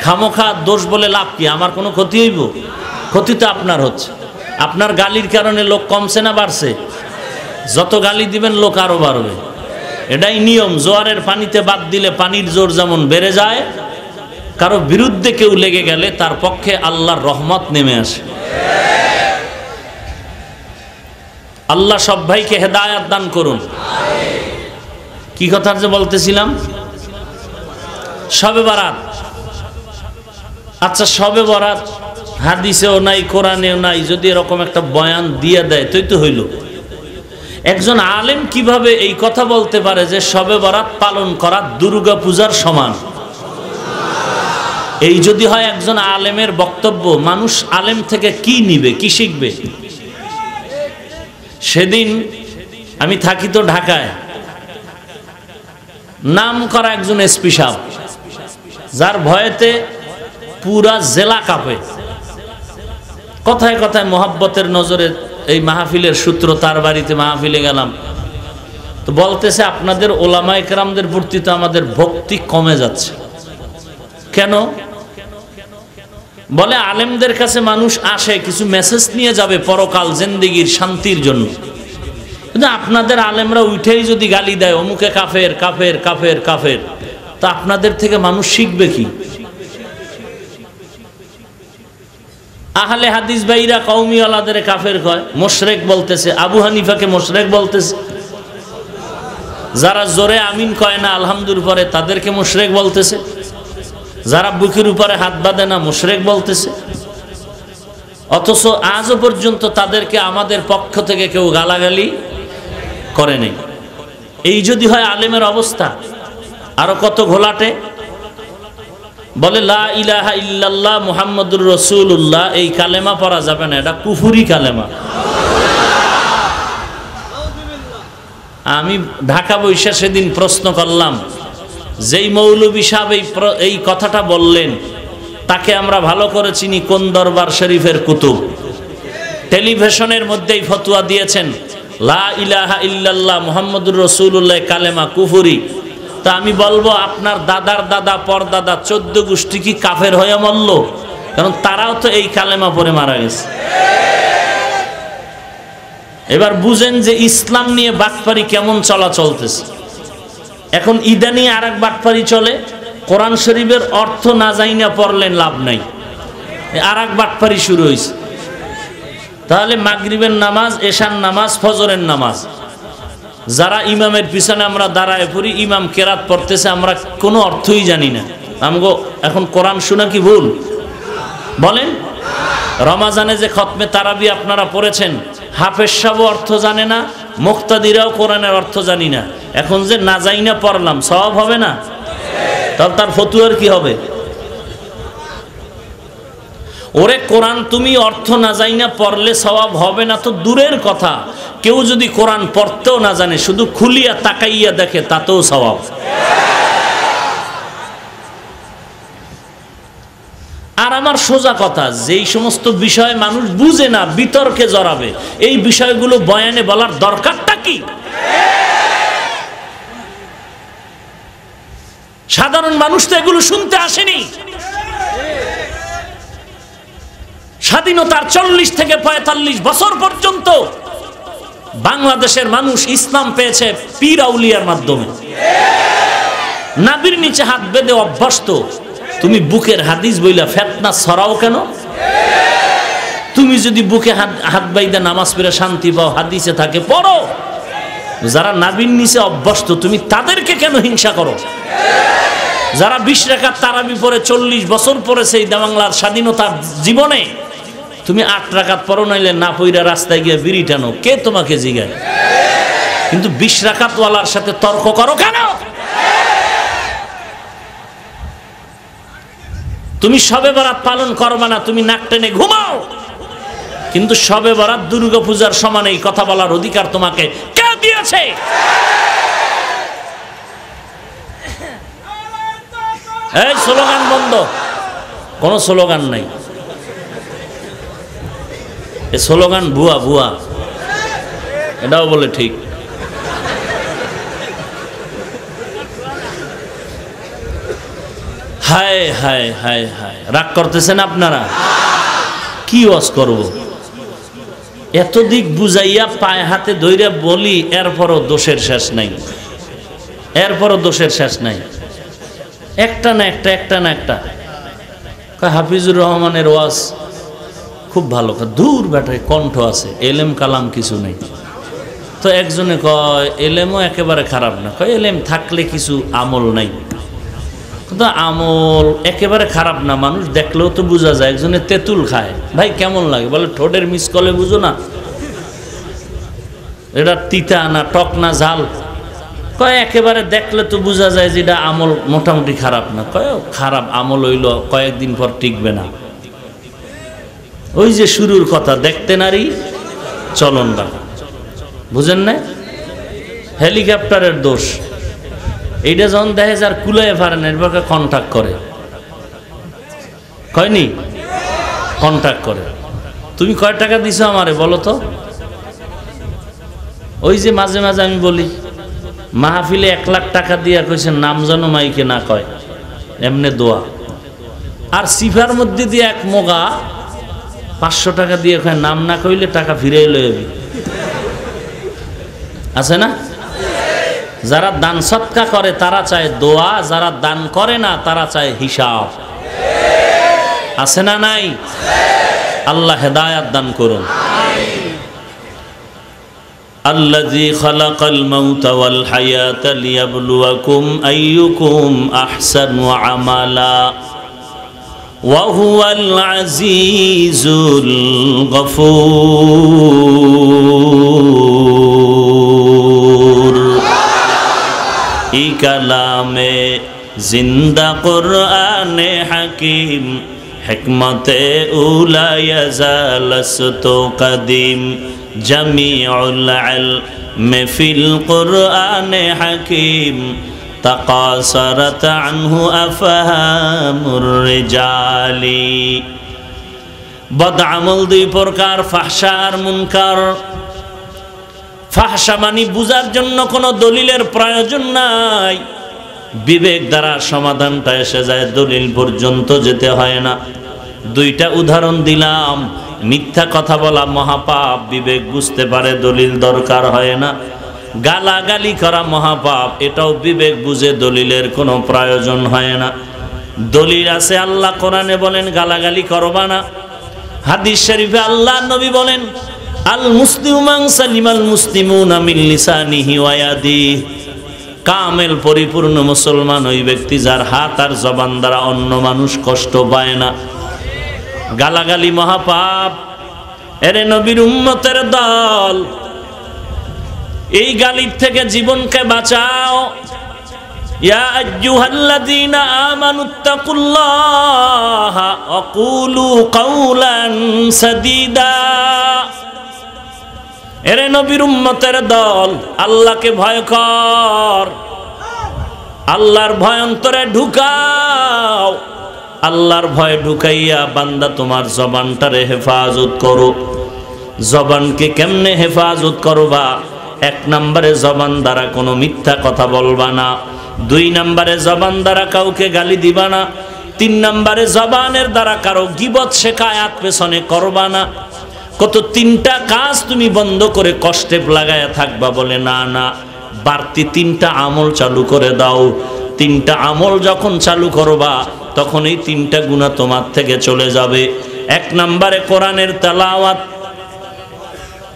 খামোখা দোষ বলে লাভ কি? আমার কোনো ক্ষতি হইব? ক্ষতি তো আপনার হচ্ছে। আপনার গালির কারণে লোক কমছে না, বাড়ছে। যত গালি দিবেন, লোক আরও বাড়বে। এটাই নিয়ম, জোয়ারের পানিতে বাদ দিলে পানির জোর যেমন বেড়ে যায়, কারও বিরুদ্ধে কেউ লেগে গেলে তার পক্ষে আল্লাহর রহমত নেমে আসে। আল্লাহ সব ভাইকে হেদায়াত দান করুন। কি কথা যে বলতেছিলাম? সবে বারাত। আচ্ছা সবে বরাত হাদিসেও নাই, কোরআনেও নাই, যদি এরকম একটা বয়ান দিয়ে দেয় তুই তো হইল। একজন আলেম কীভাবে এই কথা বলতে পারে যে সবে বরাত পালন করা দুর্গা পূজার সমান? এই যদি হয় একজন আলেমের বক্তব্য, মানুষ আলেম থেকে কি নিবে, কি শিখবে? সেদিন আমি থাকি তো ঢাকায়। নাম করা একজন এসপি সাহেব, যার ভয়েতে পুরা জেলা কাঁপে। কথায় কথায় মোহাব্বতের নজরে এই মাহফিলের সূত্র তার বাড়িতে মাহফিলে গেলাম। তো বলতেছে, আপনাদের ওলামা একরামদের প্রতি তো আমাদের ভক্তি কমে যাচ্ছে। কেন? বলে, আলেমদের কাছে মানুষ আসে, কিছু মেসেজ নিয়ে যাবে পরকাল জিন্দিগির শান্তির জন্য। কিন্তু আপনাদের আলেমরা উঠেই যদি গালি দেয়, অমুকে কাফের কাফের কাফের কাফের, তা আপনাদের থেকে মানুষ শিখবে কি? আহলে হাদিস ভাইরা কৌমি আলাদের কাফের কয়, মোশরেক বলতেছে, আবু হানিফাকে মোশরেক বলতেছে। যারা জোরে আমিন কয় না, আলহামদুর পরে তাদেরকে মোশরেক বলতেছে। যারা বুকের উপরে হাত বাঁধে না, মোশরেক বলতেছে। অথচ আজও পর্যন্ত তাদেরকে আমাদের পক্ষ থেকে কেউ গালাগালি করে নেই। এই যদি হয় আলেমের অবস্থা, আরও কত ঘোলাটে? বলে, লা ইলাহা ইল্লাল্লাহ মুহাম্মদুর রসুল্লাহ এই কালেমা পড়া যাবে না, এটা কুফুরি কালেমা। আমি ঢাকা বৈশা সেদিন প্রশ্ন করলাম, যেই মৌলবী সাহেব এই এই কথাটা বললেন, তাকে আমরা ভালো করে চিনি কোন দরবার শরীফের কুতুব? টেলিভিশনের মধ্যেই ফতুয়া দিয়েছেন, লা ইলাহা ইল্লাল্লাহ মুহাম্মদুর রসুল্লাহ কালেমা কুফুরি। তা আমি বলব, আপনার দাদার দাদা, পরদাদা, চোদ্দ গোষ্ঠী কি কাফের হয়ে মরল? কারণ তারাও তো এই কালেমা পরে মারা গেছে। এবার বুঝেন যে ইসলাম নিয়ে বাটপারি কেমন চলা চলতেছে এখন ইদা নিয়ে আর এক বাটপারি চলে, কোরআন শরীফের অর্থ না যাই না পড়লেন লাভ নাই। আর এক বাটপারি শুরু হয়েছে তাহলে মাগরিবের নামাজ এশান নামাজ, ফজরের নামাজ। যারা ইমামের পিছনে আমরা দাঁড়ায় পড়ি, ইমাম কেরাত পড়তেছে, আমরা কোনো অর্থই জানি না। আমগো, এখন কোরআন শোনা কি ভুল? বলেন। রমাজানে যে খতমে তারাবি আপনারা পড়েছেন, হাফেজ সাহ অর্থ জানে না, মুক্তাদিরাও কোরআনের অর্থ জানি না। এখন যে না যাই না পড়লাম, সব হবে না? তাহলে তার ফতুয়ার কি হবে? ওরে কোরআন তুমি অর্থ না যাই না পড়লে স্বভাব হবে না তো দূরের কথা। কেউ যদি কোরআন পড়তেও না জানে, শুধু খুলিয়া তাকাইয়া দেখে, তাতেও স্বভাব আর আমার সোজা কথা, যেই সমস্ত বিষয়ে মানুষ বুঝে না, বিতর্কে জড়াবে, এই বিষয়গুলো বয়ানে বলার দরকারটা কি? সাধারণ মানুষ তো এগুলো শুনতে আসেনি। স্বাধীনতার চল্লিশ থেকে পঁয়তাল্লিশ বছর পর্যন্ত বাংলাদেশের মানুষ ইসলাম পেয়েছে পীর আউলিয়ার মাধ্যমে। নাবির নিচে হাত বেঁধে অভ্যস্ত, তুমি বুকের হাদিস বইলা ফেতনা ছড়াও কেন? তুমি যদি বুকে হাত হাত নামাজ পড়ে শান্তি পাও, হাদিসে থাকে, পড়ো। যারা নাবির নিচে অভ্যস্ত, তুমি তাদেরকে কেন হিংসা করো? যারা বিশ রেখার তারাবি পরে চল্লিশ বছর পরেছে এই বাংলার স্বাধীনতার জীবনে তুমি আট রাখাত পরো নাইলে না পইরা রাস্তায় গিয়ে বিড়ি টানো। কে তোমাকে জিগায়? কিন্তু বিশ রাখাতওয়ালার সাথে তর্ক করো কেন? তুমি সবে বরাত পালন করবা না, তুমি নাক টেনে ঘুমাও। কিন্তু সবে বরাত দুর্গা পূজার সমান এই কথা বলার অধিকার তোমাকে কে দিয়েছে? এই স্লোগান বন্ধ। কোনো স্লোগান নাই। এ স্লোগান, ভুয়া ভুয়া এটাও বলে ঠিক। হায় হায় হায় হায়। রাগ করতেছেন আপনারা? কি ওয়াজ করব? এত দিক বুঝাইয়া পায়ে হাতে ধইরা বলি, এরপরও দোষের শেষ নাই। এরপরও দোষের শেষ নাই। একটা না একটা একটা না একটা। হাফিজুর রহমানের ওয়াজ। খুব ভালো দূর ব্যাটায় কণ্ঠ আছে এলেম কালাম কিছু নেই। তো একজনে কয় এলেমও একেবারে খারাপ না। কয় এলেম থাকলে কিছু আমল নাই। কিন্তু আমল একেবারে খারাপ না, মানুষ দেখলেও তো বোঝা যায়, একজনে তেঁতুল খায়। ভাই, কেমন লাগে? বলে, ঠোঁটের মিস কলে বুঝো না। এটা তিতা না, টক না, ঝাল? কয়, একেবারে দেখলে তো বোঝা যায় যে এটা আমল মোটামুটি খারাপ না। কয়, খারাপ আমল হইল, কয়েকদিন পর টিকবে না। ওই যে শুরুর কথা, দেখতে নারী, চলন বাঁকা বুঝেন না? হেলিকপ্টারের দোষ। এইটা যখন দেখে যার কুলায় পারেন এরপর কন্ট্যাক্ট করে? কয়নি? কন্ট্যাক্ট করে। তুমি কয় টাকা দিছো আমারে, বলো তো? ওই যে মাঝে মাঝে আমি বলি, মাহফিলে এক লাখ টাকা দিয়া কইছে নাম যেন মাইকে না কয়, এমনে দোয়া। আর সিফার মধ্যে দিয়ে এক মোগা পাঁচশো টাকা দিয়ে কয় নাম না কইলে টাকা ফিরে লয়ে যাবি আছে না যারা দান সৎকা করে তারা চায় দোয়া যারা দান করে না তারা চায় হিসাব আছে না নাই আল্লাহ হেদায়াত দান করুন الذي خلق الموت والحياة ليبلوكم أيكم أحسن عملا وهو العزيز الغفور ই কালামে জিন্দা কোরআনে হাকিম হিকমতে উলায়া জালসত কদিম জামিউল ইলম ফিল কোরআনে হাকিম تقاصرت عنه أفهام الرجال বদআমল দুই প্রকার ফাহশা আর মুনকার ফাহসা মানি বুঝার জন্য কোনো দলিলের প্রয়োজন নাই বিবেক দ্বারা সমাধানটা এসে যায় দলিল পর্যন্ত যেতে হয় না দুইটা উদাহরণ দিলাম মিথ্যা কথা বলা মহাপাপ বিবেক বুঝতে পারে দলিল দরকার হয় না গালাগালি করা মহাপাপ, এটাও বিবেক বুঝে দলিলের কোনো প্রয়োজন হয় না। দলিল আছে, আল্লাহ কোরআনে বলেন, গালাগালি করবা না। হাদিস শরীফে আল্লাহ নবী বলেন, আল মুসলিমান সালিমাল মুসলিমুনা মিন লিসানিহি ওয়া কামেল, পরিপূর্ণ মুসলমান ওই ব্যক্তি যার হাত আর জবান দ্বারা অন্য মানুষ কষ্ট পায় না। গালাগালি মহাপাপ। এরে নবীর উম্মতের দল এই গালিব থেকে জীবনকে বাঁচাও। ইয়া দল, আল্লাহকে ভয় কর। আল্লাহর ভয় অন্তরে ঢুকাও। আল্লাহর ভয় ঢুকাইয়া বান্দা তোমার জবানটারে হেফাজত করো জবানকে কেমনে হেফাজত করবা? এক নম্বরে জবান দ্বারা কোনো মিথ্যা কথা বলবা না। দুই নম্বরে জবান দ্বারা কাউকে গালি দিবা না। তিন নম্বরে জবানের দ্বারা কারও গিবত শেখায়াত পেছনে করবা না। কত তিনটা কাজ তুমি বন্ধ করে কষ্টে লাগায়া থাকবা বলে, না না, বাড়তি তিনটা আমল চালু করে দাও। তিনটা আমল যখন চালু করবা, তখন এই তিনটা গুণা তোমার থেকে চলে যাবে। এক নম্বরে কোরআনের তালাওয়াত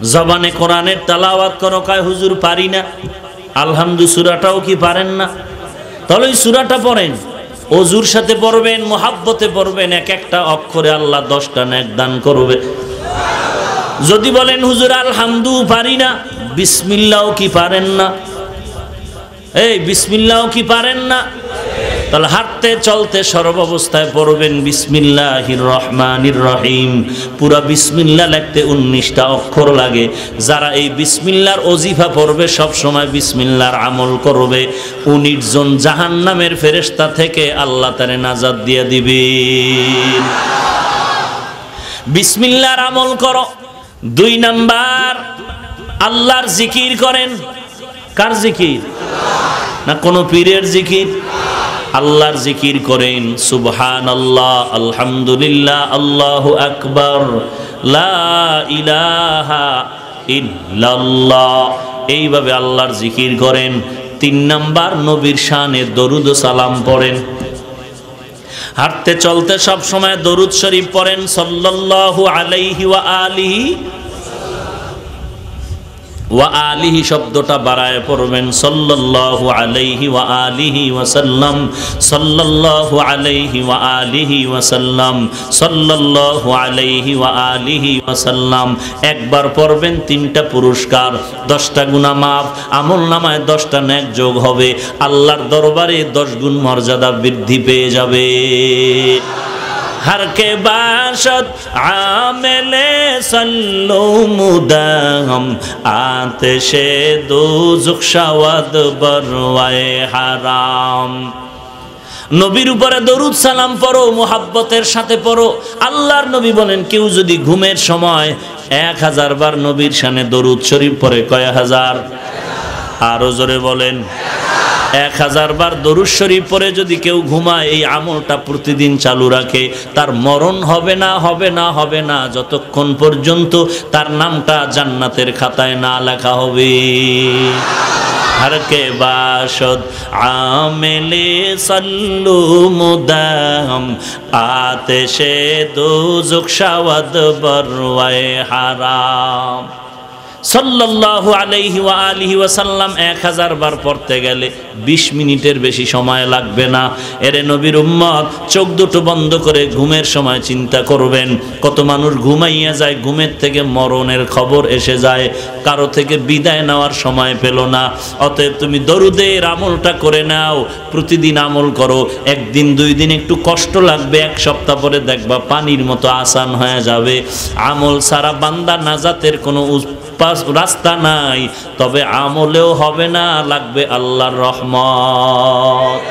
জবানে কোরআনের তালাওয়াত করো, কায়, হুজুর, পারি না। আলহামদু সুরাটাও কি পারেন না? তাহলে ওই সুরাটা পড়েন। অজুর সাথে পড়বেন, মোহাব্বতে পড়বেন, এক একটা অক্ষরে আল্লাহ দশটা ন্যাক দান করবে। যদি বলেন, হুজুর আলহামদু পারি না। বিসমিল্লাও কি পারেন না? এই বিসমিল্লাও কি পারেন না? তাহলে হাঁটতে, চলতে সর্বাবস্থায় পড়বেন বিসমিল্লাহির রহমানির রহিম। পুরা বিসমিল্লা লিখতে উনিশটা অক্ষর লাগে। যারা এই বিসমিল্লার অজিফা পড়বে, সব সময় বিসমিল্লার আমল করবে। উনিশ জন জাহান নামের ফেরেস্তা থেকে আল্লাহ তারে নাজাদ দিয়ে দিবে বিসমিল্লার আমল করো। দুই নাম্বার, আল্লাহর জিকির করেন। কার জিকির? না কোনো পীরের জিকির? আল্লাহর জিকির করেন সুবহান আল্লাহ আলহামদুলিল্লাহ, আল্লাহ আকবর এইভাবে আল্লাহর জিকির করেন। তিন নাম্বার, নবীর শানে দরুদ সালাম পড়েন। হাঁটতে চলতে সব সময় দরুদ শরীফ পড়েন, সাল্লাল্লাহু আলাইহি ওয়া আলিহি ওয়া আলিহি শব্দটা বাড়ায় পড়বেন, সাল্লাল্লাহু আলাইহি ওয়া আলিহি ওয়াসাল্লাম, সাল্লাল্লাহু আলাইহি ওয়া আলিহি ওয়াসাল্লাম, সাল্লাল্লাহু আলাইহি ওয়া আলিহি ওয়াসাল্লাম। একবার পড়বেন, তিনটা পুরস্কার, দশটা গুণা মাফ আমল নামায় দশটা ন্যাক যোগ হবে, আল্লাহর দরবারে দশ গুণ মর্যাদা বৃদ্ধি পেয়ে যাবে। ہر کے باشد عامل سلو مدہم آتش دوزخ شود بروائے حرام নবীর উপরে দরুদ সালাম পড়ো, মোহাব্বতের সাথে পড়ো। আল্লাহর নবী বলেন, কেউ যদি ঘুমের সময় এক হাজার বার নবীর সানে দরুদ শরীফ পরে কয় হাজার? আরও জোরে বলেন। এক হাজার বার দরুদ শরীফ পরে যদি কেউ ঘুমায়, এই আমলটা প্রতিদিন চালু রাখে। তার মরণ হবে না হবে না হবে না, যতক্ষণ পর্যন্ত তার নামটা জান্নাতের খাতায় না লেখা হবে। হরকে বাসদ, আমেলে সাল্লু মুদাম আতে সে দু জুকশাওয়াদ হারাম। সাল্লাল্লাহু আলাইহি ওয়া আলিহি ওয়াসাল্লাম এক হাজার বার পড়তে গেলে বিশ মিনিটের বেশি সময় লাগবে না। এরে নবীর উম্মত, চোখ দুটো বন্ধ করে ঘুমের সময় চিন্তা করবেন। কত মানুষ ঘুমাইয়া যায়, ঘুমের থেকে মরণের খবর এসে যায়। কারও থেকে বিদায় নেওয়ার সময় পেল না। অতএব তুমি দরুদের আমলটা করে নাও, প্রতিদিন আমল করো। একদিন, দুই দিন একটু কষ্ট লাগবে, এক সপ্তাহ পরে দেখবা পানির মতো আসান হয়ে যাবে। আমল সারা বান্দা নাজাতের কোনো পাস রাস্তা নাই তবে আমলেও হবে না লাগবে আল্লাহর রহমত।